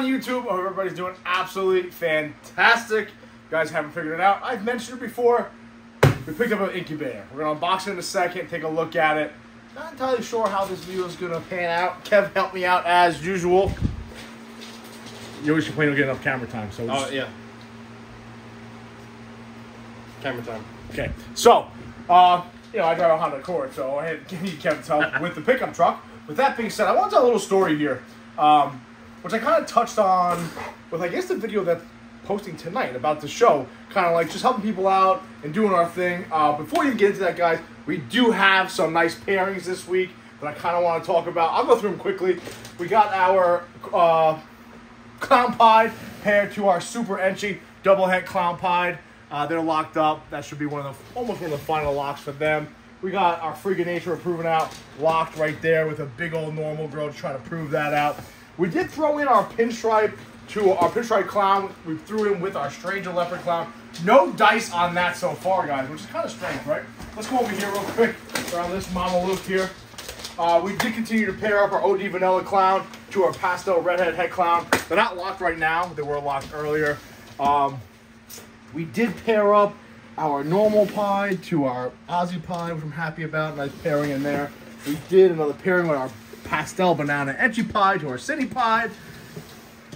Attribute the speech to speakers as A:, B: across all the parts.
A: on YouTube. I hope everybody's doing absolutely fantastic. You guys haven't figured it out. I've mentioned it before. We picked up an incubator. We're gonna unbox it in a second, take a look at it. Not entirely sure how this video is gonna pan out. Kev helped me out as usual. You always complain we don't get enough camera time, so
B: Oh yeah. Camera time.
A: Okay, so, uh, you know, I drive a Honda Accord, so I had need Kevin's help with the pickup truck. With that being said, I want to tell a little story here, um, which I kind of touched on with, I guess, the video that's posting tonight about the show, kind of like just helping people out and doing our thing. Uh, before you get into that, guys, we do have some nice pairings this week that I kind of want to talk about. I'll go through them quickly. We got our uh, clown pied paired to our super enchy double head clown pied. Uh, they're locked up. That should be one of the almost one of the final locks for them. We got our freaking nature proven out locked right there with a big old normal girl to try to prove that out. We did throw in our pinstripe to our pinstripe clown. We threw in with our stranger leopard clown. No dice on that so far, guys, which is kind of strange, right? Let's go over here real quick around this mama loop here. Uh, we did continue to pair up our OD Vanilla Clown to our Pastel Redhead Head Clown. They're not locked right now. They were locked earlier. Um, we did pair up our normal pie to our Aussie pie, which I'm happy about. Nice pairing in there. We did another pairing with our Pastel Banana Etchy pie to our City pie.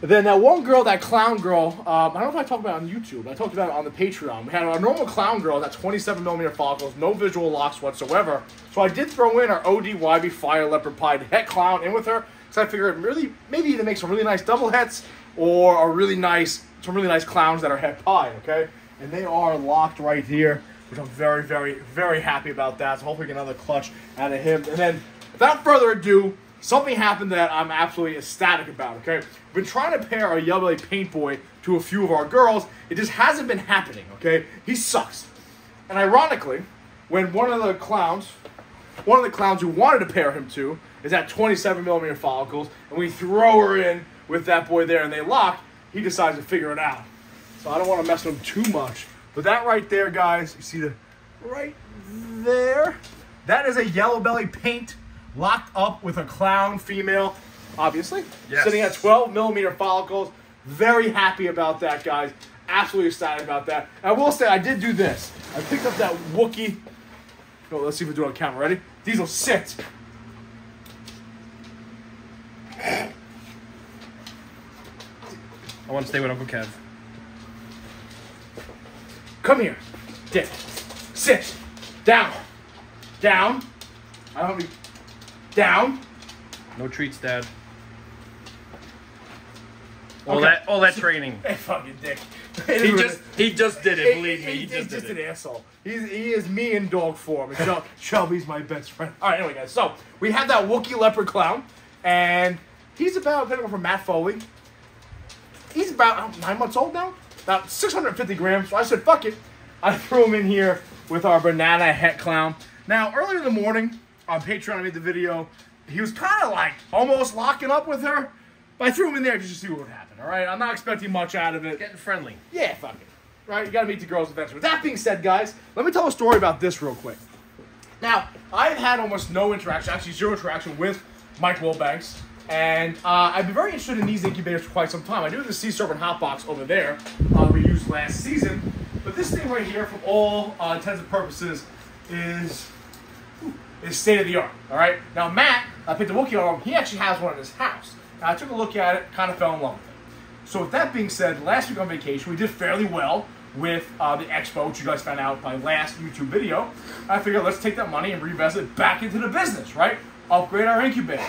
A: Then that one girl, that clown girl, um, I don't know if I talked about it on YouTube. I talked about it on the Patreon. We had our normal clown girl, that 27 millimeter follicles, no visual locks whatsoever. So I did throw in our ODYB Fire Leopard Pied Het Clown in with her, because I figured it really maybe either make some really nice double hets or a really nice some really nice clowns that are het pied. Okay, and they are locked right here, which I'm very very very happy about that. So hopefully get another clutch out of him. And then without further ado, something happened that I'm absolutely ecstatic about, okay? We've been trying to pair our Yellow belly Paint Boy to a few of our girls. It just hasn't been happening, okay? He sucks. And ironically, when one of the clowns, one of the clowns who wanted to pair him to, is at 27 millimeter follicles, and we throw her in with that boy there and they lock, he decides to figure it out. So I don't want to mess with him too much. But that right there, guys, you see the right there? That is a yellow belly paint locked up with a clown female, obviously.
B: Yes.
A: Sitting at 12 millimeter follicles. Very happy about that, guys. Absolutely excited about that. And I will say, I did do this. I picked up that Wookie. Oh, let's see if we do it on camera. Ready? Diesel, sit.
B: I want to stay with Uncle Kev.
A: Come here. Dick. Sit. Down. Down. I don't need. Down.
B: No treats, Dad. All
A: Okay.
B: that, all that training.
A: Hey, fucking dick.
B: He just, he just did it. Believe me, he
A: he's
B: just
A: just
B: did
A: an
B: it.
A: asshole. He's, he is me in dog form. And Shel- Shelby's my best friend. All right, anyway, guys. So we have that Wookiee leopard clown, and he's about picking up from Matt Foley. He's about I don't know, nine months old now, about 650 grams. So I said, fuck it. I threw him in here with our banana het clown. Now, earlier in the morning on Patreon, I made the video. He was kind of like almost locking up with her, but I threw him in there just to see what would happen. All right, I'm not expecting much out of it.
B: Getting friendly.
A: Yeah, fuck it. Right? You gotta meet the girls eventually. With that being said, guys, let me tell a story about this real quick. Now, I've had almost no interaction, actually zero interaction with Mike Wilbanks. And uh, I've been very interested in these incubators for quite some time. I do the Sea Serpent Hot Box over there uh, we used last season. But this thing right here, for all uh, intents and purposes, is is state of the art. All right. Now Matt, I picked the Wookiee arm. He actually has one in his house. Now, I took a look at it, kind of fell in love with it. So with that being said, last week on vacation we did fairly well with uh, the expo, which you guys found out by last YouTube video. I figured let's take that money and reinvest it back into the business, right? Upgrade our incubator.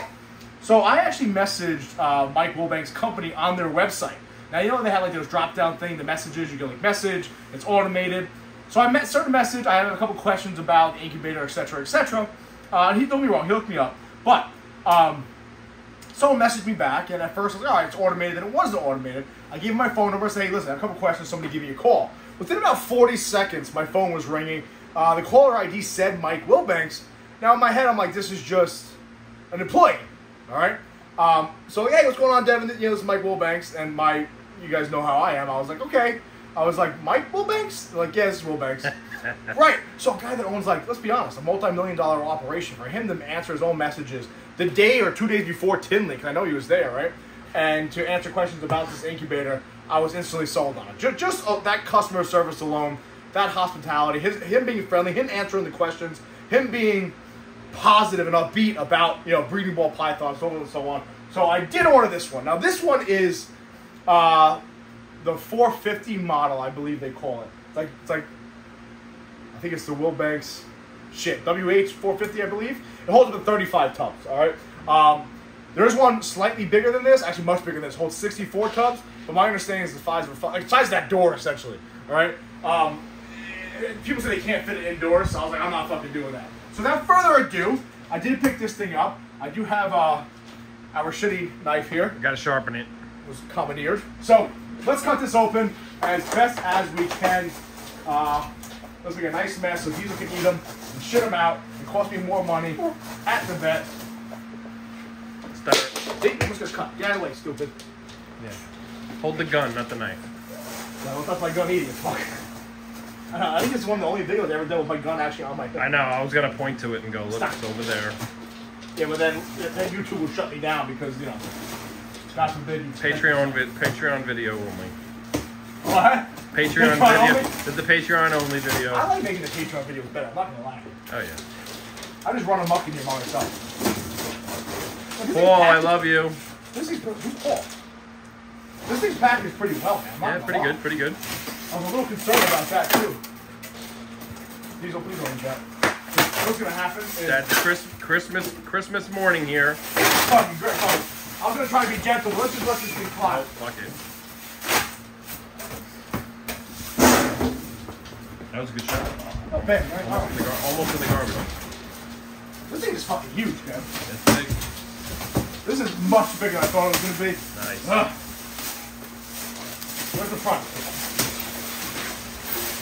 A: So I actually messaged uh, Mike Wilbank's company on their website. Now you know they have like those drop down thing, the messages you can like message, it's automated. So I met a message. I had a couple questions about the incubator, etc., etc. Uh, and he don't me wrong, he hooked me up. But um, someone messaged me back, and at first I was like, all right, it's automated, and it wasn't automated. I gave him my phone number, say, hey, listen, I have a couple questions, somebody give me a call. Within about 40 seconds, my phone was ringing. Uh, the caller ID said Mike Wilbanks. Now in my head, I'm like, this is just an employee, all right? Um, so, hey, what's going on, Devin? You know, this is Mike Wilbanks, and my, you guys know how I am. I was like, okay. I was like, Mike Wilbanks? They're like, yeah, this is Wilbanks. right. So a guy that owns like, let's be honest, a multi-million dollar operation for him to answer his own messages the day or two days before Tinley, because I know he was there, right? and to answer questions about this incubator, I was instantly sold on it. Just, just uh, that customer service alone, that hospitality, his, him being friendly, him answering the questions, him being positive and upbeat about you know breeding ball pythons, so on and so on. So I did order this one. Now this one is uh, the 450 model, I believe they call it. It's like it's like I think it's the Wilbanks shit WH 450, I believe. It holds up to 35 tubs. All right. Um, there is one slightly bigger than this, actually much bigger than this. Holds 64 tubs, but my understanding is the size of a, like, size of that door essentially. All right. Um, people say they can't fit it indoors, so I was like, I'm not fucking doing that. So without further ado, I did pick this thing up. I do have uh, our shitty knife here.
B: Gotta sharpen it.
A: was commandeered. So let's cut this open as best as we can. Uh, let's make a nice mess so Diesel can eat them and shit them out It cost me more money at the vet.
B: Start.
A: See, almost just cut. Get out of the way, stupid.
B: Yeah. Hold the gun, not the knife.
A: No, don't touch my gun eating. Fuck. I, know, I think it's one of the only videos I ever done with my gun actually on my
B: I know. I was gonna point to it and go, look,
A: Stop.
B: it's over there.
A: Yeah, but then then YouTube will shut me down because you know. God forbid you.
B: Patreon, vid- Patreon video only.
A: What?
B: Patreon
A: Patreon
B: video.
A: only?
B: Is the Patreon only video.
A: I like making the Patreon videos better. I'm not gonna lie.
B: Oh yeah.
A: I just run amok in myself. Look, this
B: Paul, I love you.
A: This thing's who's Paul? This thing's packaged pretty well, man.
B: Yeah, pretty
A: lie.
B: good, pretty good.
A: I was a little concerned about that too. Diesel, please don't that. What's gonna happen is
B: That's Chris, Christmas, Christmas morning here.
A: fucking great. Oh, I was gonna try to be gentle. but Let's just let this thing fly.
B: Oh, fuck it. That was a good shot.
A: Not bad, right?
B: Almost in the, almost in the garbage.
A: This thing is fucking huge, man.
B: That's big.
A: This is much bigger than I thought it was gonna be.
B: Nice.
A: Ugh. Where's the front?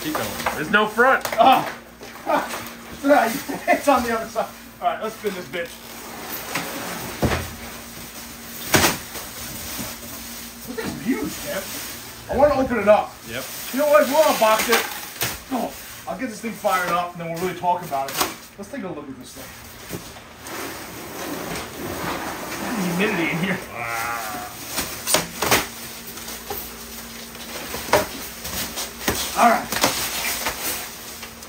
B: Keep going. There's no front.
A: Ah. it's on the other side. All right, let's spin this bitch. This thing's huge, man. I want to open it up.
B: Yep.
A: You know what? We'll unbox it. Oh, I'll get this thing fired up, and then we'll really talk about it. Let's take a look at this thing. Humidity in here. Ah. All right.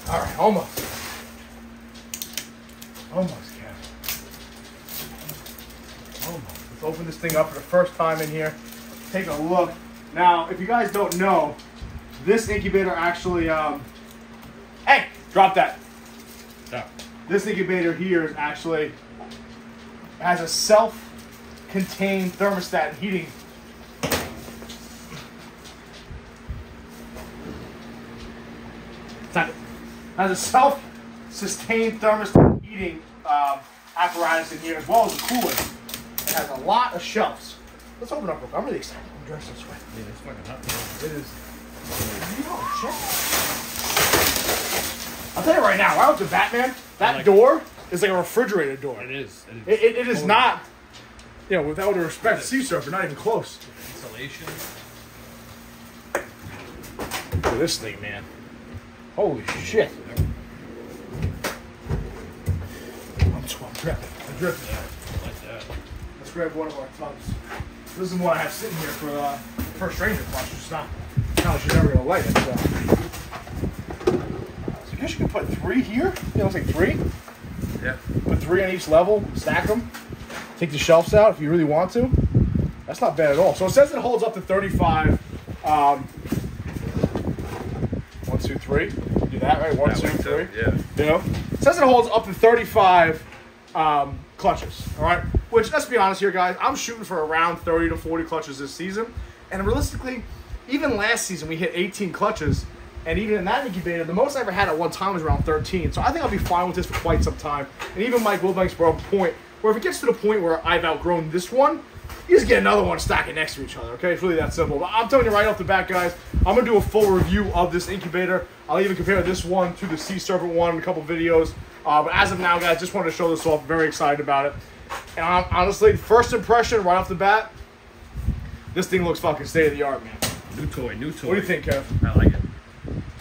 A: All right, almost. Almost, Kev. Almost. Let's open this thing up for the first time in here. Take a look. Now, if you guys don't know, this incubator actually, um, hey, drop that.
B: Stop.
A: This incubator here is actually has a self-contained thermostat heating. Has a self-sustained thermostat heating um, apparatus in here as well as a cooler. It has a lot of shelves. Let's open up. real. I'm really excited. I'm dressed this way.
B: Yeah, it's fucking hot.
A: It is. Oh, shit. I'll tell you right now, right off the Batman. that
B: like
A: door is like a refrigerator door.
B: It is. It is.
A: It, it, it is not, you know, without the respect, Sea Serpent, not even close.
B: Insulation.
A: Look at this thing, man. Holy shit. I'm, I'm dripping. I'm dripping.
B: Yeah, like that.
A: Let's grab one of our tubs. This is what I have sitting here for uh, for Stranger Flush. It's not, no, she's never gonna light it. So. so I guess you can put three here. You know, it's like three.
B: Yeah.
A: Put three on each level, stack them, take the shelves out if you really want to. That's not bad at all. So it says it holds up to 35. Um, one, two, three. Do that, right? One,
B: That
A: two, three.
B: too. Yeah.
A: You know? It says it holds up to 35 um, clutches, all right? Which, let's be honest here, guys, I'm shooting for around 30 to 40 clutches this season. And realistically, even last season, we hit 18 clutches. And even in that incubator, the most I ever had at one time was around 13. So I think I'll be fine with this for quite some time. And even Mike Wilbanks brought up a point where if it gets to the point where I've outgrown this one, you just get another one stacking next to each other, okay? It's really that simple. But I'm telling you right off the bat, guys, I'm gonna do a full review of this incubator. I'll even compare this one to the Sea Serpent one in a couple videos. Uh, but as of now, guys, just wanted to show this off. Very excited about it. And hon- honestly, first impression right off the bat, this thing looks fucking state of the art, man.
B: New toy. New toy.
A: What do you think, Kev?
B: I like it.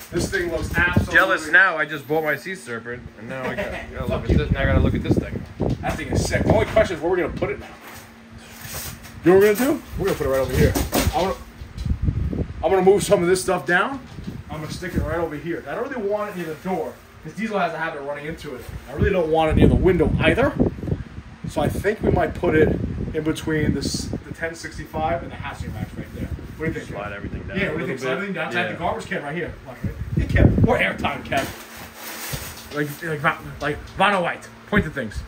A: This thing looks absolutely
B: Jealous now. I just bought my sea serpent, and now I got, gotta look at this. Now I gotta look at this thing.
A: That thing is sick. The only question is where we're gonna put it now. You know what we're gonna do? We're gonna put it right over here. I'm gonna, I'm gonna move some of this stuff down. I'm gonna stick it right over here. I don't really want it near the door because Diesel has a habit of running into it. I really don't want it near the window either. So I think we might put it in between this, the 1065 and the Hassing Max right there. What do you think?
B: Slide
A: Kev?
B: everything down.
A: Yeah,
B: a
A: what do you think? Slide everything down. Inside
B: Yeah.
A: the garbage can right here. Watch, right? Yeah, Kev. More airtime, Kev. Like, like, Va- like Vanna White. Point to things.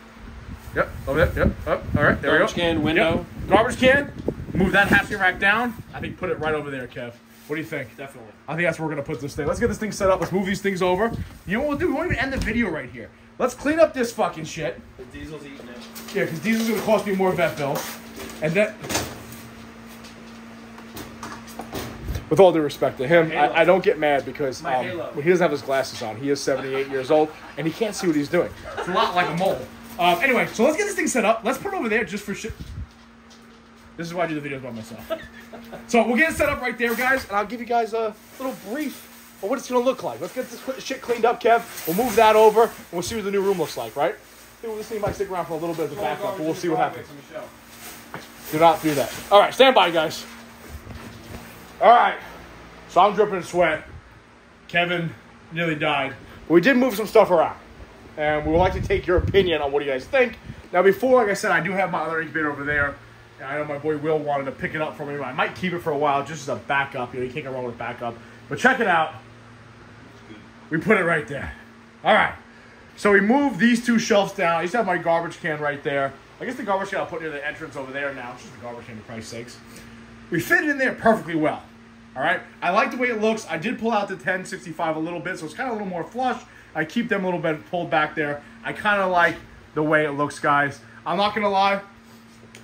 A: Yep. Over there. Yep. Up. All right. There
B: Garbage
A: we go.
B: can, window.
A: Yep. Garbage can. Move that Hassing rack down. I think put it right over there, Kev. What do you think?
B: Definitely.
A: I think that's where we're gonna put this thing. Let's get this thing set up. Let's move these things over. You know what we'll do? We won't even end the video right here. Let's clean up this fucking shit.
B: The diesel's eating it.
A: Yeah, because diesel's gonna cost me more vet bills. And then, with all due respect to him, I, I don't get mad because um, when he doesn't have his glasses on. He is 78 years old and he can't see what he's doing. It's a lot like a mole. Um, anyway, so let's get this thing set up. Let's put it over there just for shit. This is why I do the videos by myself. so we'll get it set up right there, guys, and I'll give you guys a little brief of what it's gonna look like. Let's get this shit cleaned up, Kev. We'll move that over, and we'll see what the new room looks like, right? I think this thing might stick around for a little bit as a backup, but we'll see what happens. Do not do that. All right, stand by, guys. All right, so I'm dripping in sweat. Kevin nearly died. But we did move some stuff around, and we would like to take your opinion on what you guys think. Now, before, like I said, I do have my other incubator over there. And I know my boy Will wanted to pick it up for me. I might keep it for a while just as a backup. You know, you can't go wrong with a backup. But check it out. We put it right there. All right. So we moved these two shelves down. I used to have my garbage can right there. I guess the garbage can I'll put near the entrance over there now. It's just a garbage can, for Christ's sakes. We fit it in there perfectly well. All right. I like the way it looks. I did pull out the 1065 a little bit, so it's kind of a little more flush. I keep them a little bit pulled back there. I kind of like the way it looks, guys. I'm not gonna lie.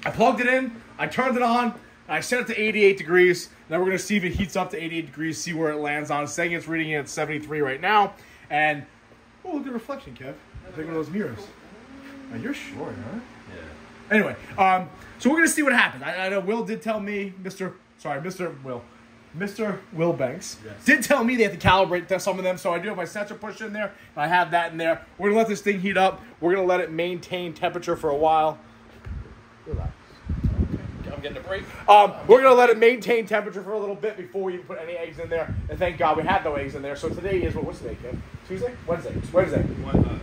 A: I plugged it in. I turned it on. I set it to 88 degrees. Now we're gonna see if it heats up to 88 degrees. See where it lands on. It's saying it's reading at 73 right now. And oh, look at the reflection, Kev. Take one of those mirrors. Oh, you're short, huh?
B: Yeah.
A: Anyway, um, so we're gonna see what happens. I, I know Will did tell me, Mr. Sorry, Mr. Will, Mr. Will Banks
B: Yes.
A: did tell me they have to calibrate some of them. So I do have my sensor pushed in there. And I have that in there. We're gonna let this thing heat up. We're gonna let it maintain temperature for a while.
B: I'm getting a break.
A: Um, we're gonna let it maintain temperature for a little bit before we put any eggs in there. And thank God we had no eggs in there. So today is what? What's today, Kev? Tuesday? Wednesday? Wednesday.
B: One, uh,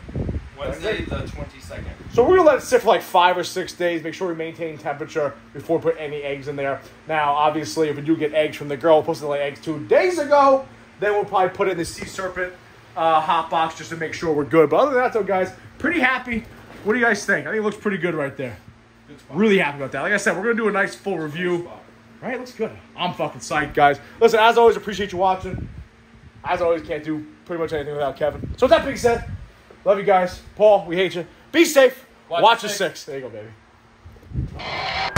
B: Wednesday the 22nd.
A: So we're gonna let it sit for like five or six days. Make sure we maintain temperature before we put any eggs in there. Now, obviously, if we do get eggs from the girl who posted to lay eggs two days ago, then we'll probably put it in the sea serpent uh, hot box just to make sure we're good. But other than that, though, guys, pretty happy. What do you guys think? I think it looks pretty good right there. Really happy about that. Like I said, we're gonna do a nice full review. Right, looks good. I'm fucking psyched, guys. Listen, as always, appreciate you watching. As always, can't do pretty much anything without Kevin. So with that being said, love you guys. Paul, we hate you. Be safe.
B: Watch
A: Watch,
B: the
A: the
B: six.
A: six. There you go, baby.